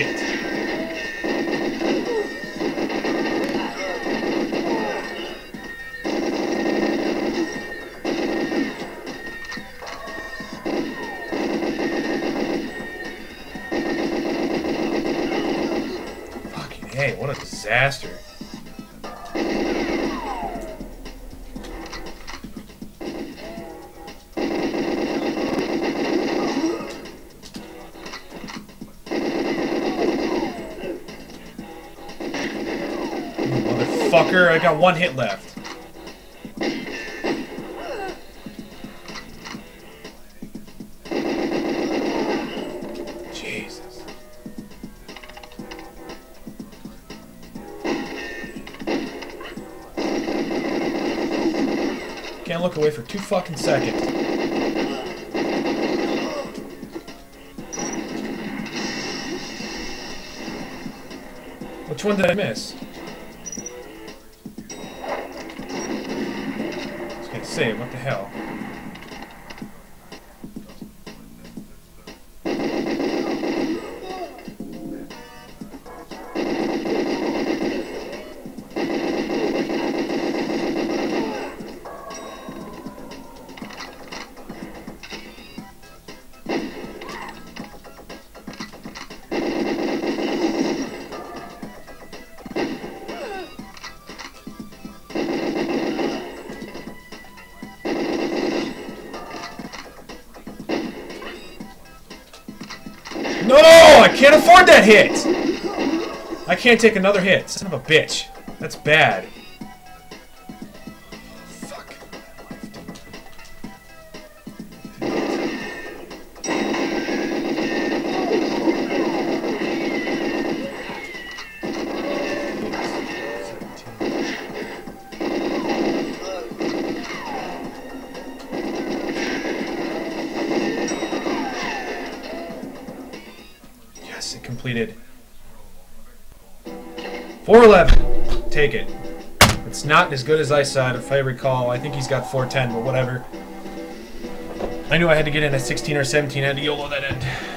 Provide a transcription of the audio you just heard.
shit. Fucking hey, what a disaster. Motherfucker, I got one hit left. Jesus. Can't look away for two fucking seconds. Which one did I miss? What the hell? No! I can't afford that hit! I can't take another hit. Son of a bitch. That's bad. Yes, it completed. 411. Take it. It's not as good as I said, if I recall. I think he's got 410, but whatever. I knew I had to get in at 16 or 17. I had to YOLO that end.